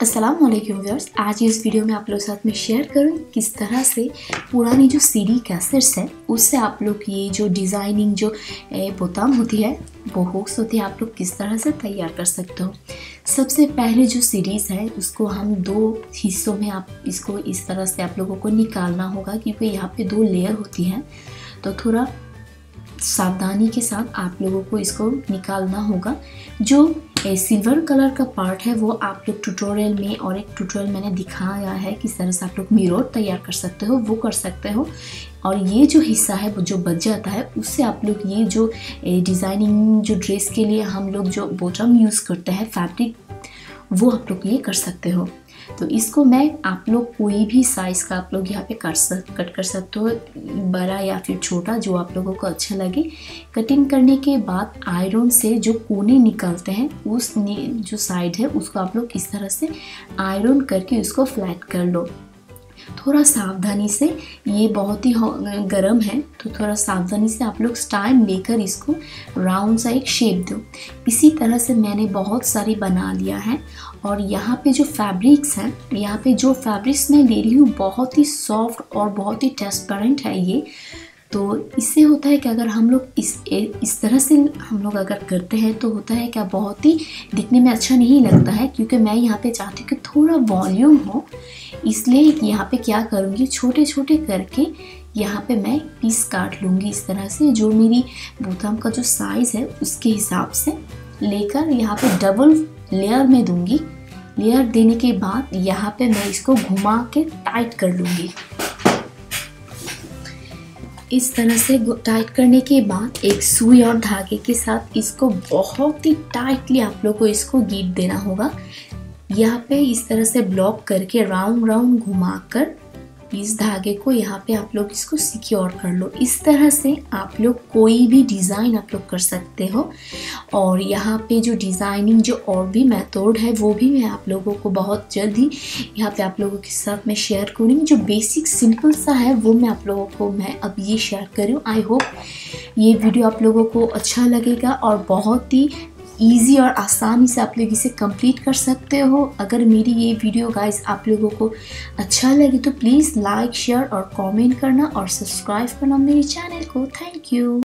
Aslam viewers आज इस video में आप लोग साथ में शेयर करूँ किस तरह से पुरानी जो सीडी कैसेट्स है, उससे आप लोग ये जो डिज़ाइनिंग जो बोताम होती है, वो हुक्स होती है, आप लोग किस तरह से तैयार कर सकते हो? सबसे पहले जो सीरीज़ है, उसको हम दो हिस्सों में आप, इसको इस तरह से आप लोगों को निकालना होगा क्योंकि यहाँ पे दो लेयर होती हैं। तो थोड़ा सावधानी के साथ आप लोगों को इसको निकालना होगा, जो सिल्वर कलर का पार्ट है, वो आप लोग ट्यूटोरियल में और एक ट्यूटोरियल मैंने दिखाया है किस तरह से आप लोग मिरर तैयार कर सकते हो, वो कर सकते हो। और ये जो हिस्सा है, वो जो बच जाता है, उससे आप लोग ये जो डिज़ाइनिंग जो ड्रेस के लिए हम लोग जो बॉटम यूज़ करते हैं फैब्रिक वो आप लोग ये कर सकते हो। तो इसको मैं आप लोग कोई भी साइज़ का आप लोग यहाँ पे कर सक कट कर सकते हो, बड़ा या फिर छोटा, जो आप लोगों को अच्छा लगे। कटिंग करने के बाद आयरन से जो कोने निकलते हैं, उस जो साइड है, उसको आप लोग इस तरह से आयरन करके उसको फ्लैट कर लो। थोड़ा सावधानी से, ये बहुत ही गर्म है तो थोड़ा सावधानी से आप लोग टाइम लेकर इसको राउंड सा एक शेप दो। इसी तरह से मैंने बहुत सारी बना लिया है, और यहाँ पे जो फैब्रिक्स हैं, यहाँ पे जो फैब्रिक्स मैं ले रही हूँ, बहुत ही सॉफ्ट और बहुत ही ट्रांसपेरेंट है ये। तो इससे होता है कि अगर हम लोग इस इस तरह से हम लोग अगर करते हैं तो होता है क्या, बहुत ही दिखने में अच्छा नहीं लगता है, क्योंकि मैं यहाँ पे चाहती हूँ कि थोड़ा वॉल्यूम हो। इसलिए यहाँ पे क्या करूँगी छोटे छोटे करके यहाँ पे मैं पीस काट लूँगी इस तरह से। जो मेरी बोताम का जो साइज़ है, उसके हिसाब से लेकर यहाँ पे डबल लेयर में दूँगी। लेयर देने के बाद यहाँ पे मैं इसको घुमा के टाइट कर लूँगी। इस तरह से टाइट करने के बाद एक सुई और धागे के साथ इसको बहुत ही टाइटली आप लोग को इसको गीट देना होगा। यहाँ पे इस तरह से ब्लॉक करके राउंड राउंड घुमाकर इस धागे को यहाँ पे आप लोग इसको सिक्योर कर लो। इस तरह से आप लोग कोई भी डिज़ाइन आप लोग कर सकते हो। और यहाँ पे जो डिज़ाइनिंग जो और भी मेथड है, वो भी मैं आप लोगों को बहुत जल्द ही यहाँ पे आप लोगों के साथ मैं शेयर करूँगी। जो बेसिक सिंपल सा है, वो मैं आप लोगों को मैं अब ये शेयर करूँ आई होप ये वीडियो आप लोगों को अच्छा लगेगा और बहुत ही ईजी और आसानी से आप लोग इसे कंप्लीट कर सकते हो। अगर मेरी ये वीडियो गाइस आप लोगों को अच्छा लगे तो प्लीज़ लाइक शेयर और कमेंट करना और सब्सक्राइब करना मेरे चैनल को। Thank you